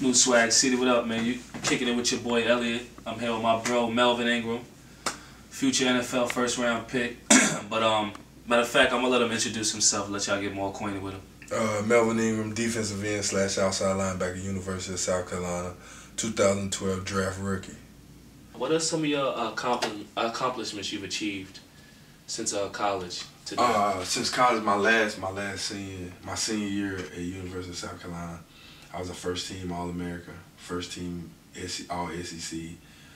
New Swag City, what up, man? You kicking it with your boy Elliot. I'm here with my bro Melvin Ingram, future NFL first round pick. but um, matter of fact, I'm gonna let him introduce himself. Let y'all get more acquainted with him. Uh, Melvin Ingram, defensive end slash outside linebacker, University of South Carolina, 2012 draft rookie. What are some of your accompli- accomplishments you've achieved since uh, college? Today? Uh, since college, my last my last senior my senior year at University of South Carolina, I was a first team All America, first team All SEC.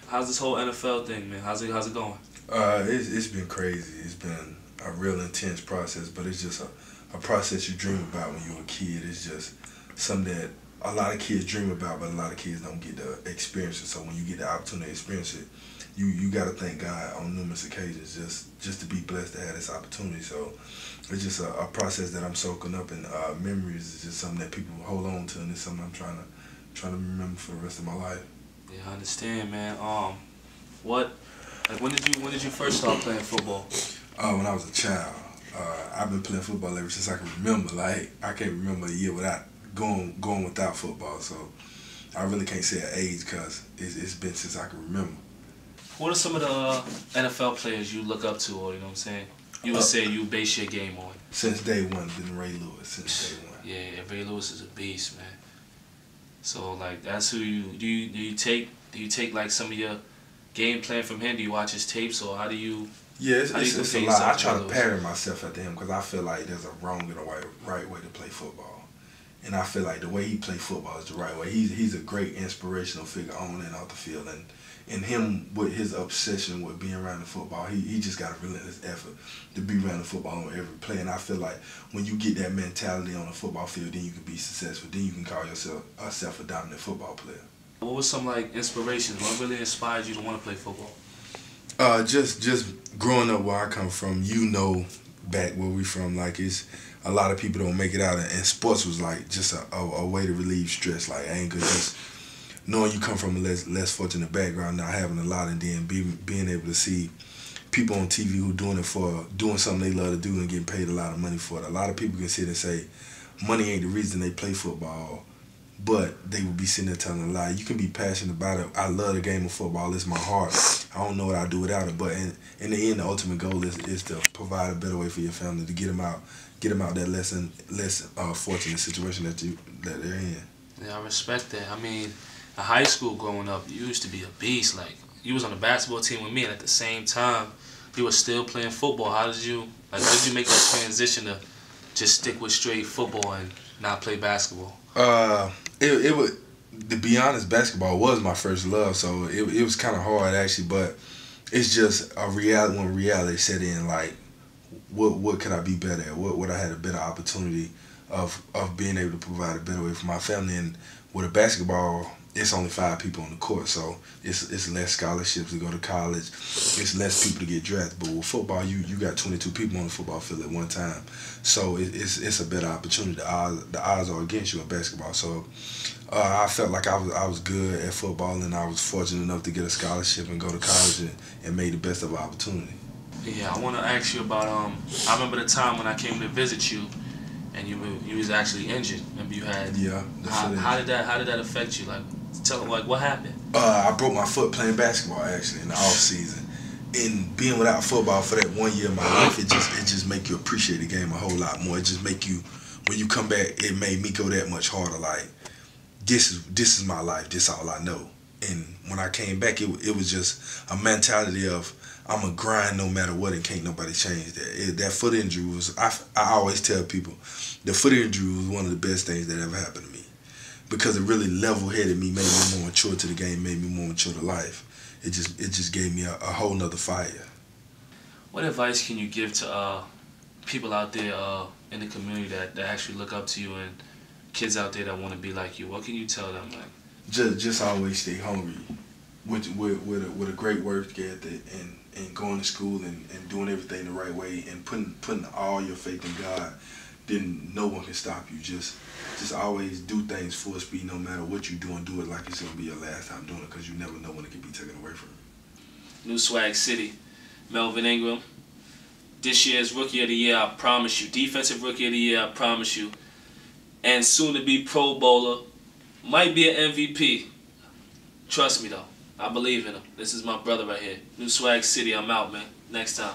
How's this whole NFL thing, man? How's it How's it going? Uh, it's it's been crazy. It's been a real intense process, but it's just a, a process you dream about when you're a kid. It's just something that a lot of kids dream about, but a lot of kids don't get to experience it. So when you get the opportunity to experience it, you you got to thank God on numerous occasions just just to be blessed to have this opportunity. So it's just a, a process that I'm soaking up, and uh, memories is just something that people hold on to, and it's something I'm trying to trying to remember for the rest of my life. Yeah, I understand, man. Um, what like when did you when did you first start playing football? Uh, when I was a child. Uh, I've been playing football ever since I can remember. Like I can't remember a year without going going without football. So I really can't say an age because it's, it's been since I can remember. What are some of the uh, NFL players you look up to, or you know what I'm saying? You would uh, say you base your game on. Since day one, been Ray Lewis. Since day one. Yeah, Ray Lewis is a beast, man. So like that's who you do. You, do you take do you take like some of your game plan from him? Do you watch his tapes, or how do you? Yeah, it's, it's, it's a lot. I try to pattern myself after him because I feel like there's a wrong and a right, right way to play football. And I feel like the way he play football is the right way. He's he's a great inspirational figure on and off the field, and and him with his obsession with being around the football, he, he just got a relentless effort to be around the football on every play. And I feel like when you get that mentality on the football field, then you can be successful. Then you can call yourself a self-dominant football player. What was some like inspirations? What really inspired you to want to play football? Uh, just just growing up where I come from, you know, back where we from, like it's a lot of people don't make it out, and sports was like just a, a, a way to relieve stress, like anger, just knowing you come from a less less fortunate background, not having a lot, and then be, being able to see people on TV who doing it for doing something they love to do and getting paid a lot of money for it. A lot of people can sit and say, money ain't the reason they play football, but they would be sitting there telling a lie. You can be passionate about it. I love the game of football. It's my heart. I don't know what I'd do without it. But in, in the end, the ultimate goal is, is to provide a better way for your family to get them out, get them out that less and less uh, fortunate situation that you that they're in. Yeah, I respect that. I mean in high school growing up, you used to be a beast. Like you was on the basketball team with me, and at the same time, you were still playing football. How did you like? How did you make that transition to just stick with straight football and not play basketball? Uh, it it would. To be honest, basketball was my first love, so it it was kind of hard actually. But it's just a reality when reality set in. Like, what what could I be better at? What would I had a better opportunity of of being able to provide a better way for my family? And with a basketball it's only five people on the court, so it's it's less scholarships to go to college. It's less people to get drafted. But with football, you you got 22 people on the football field at one time, so it, it's it's a better opportunity. The odds the odds are against you in basketball. So uh, I felt like I was I was good at football, and I was fortunate enough to get a scholarship and go to college and, and made the best of opportunity. Yeah, I want to ask you about um. I remember the time when I came to visit you and you were, you was actually injured. Remember you had yeah. How, how, did that How did that affect you? Like tell them like what happened? Uh, I broke my foot playing basketball actually in the off season. And being without football for that one year of my life, it just it just make you appreciate the game a whole lot more. It just make you when you come back, it made me go that much harder. Like this is this is my life. This all I know. And when I came back, it it was just a mentality of I'm a grind no matter what, and can't nobody change that. It, that foot injury was I, I always tell people, the foot injury was one of the best things that ever happened to me because it really level headed me, made me more mature to the game, made me more mature to life. It just it just gave me a, a whole nother fire. What advice can you give to uh, people out there uh, in the community that, that actually look up to you and kids out there that want to be like you? What can you tell them? Like, just just always stay hungry, with with with a, with a great work ethic and and going to school and, and doing everything the right way and putting putting all your faith in God then no one can stop you. Just just always do things full speed no matter what you're doing. Do it like it's gonna be your last time doing it because you never know when it can be taken away from you. New Swag City, Melvin Ingram. This year's Rookie of the Year, I promise you. Defensive Rookie of the Year, I promise you. And soon to be Pro Bowler, might be an MVP. Trust me though. I believe in him. This is my brother right here. New Swag City. I'm out, man. Next time.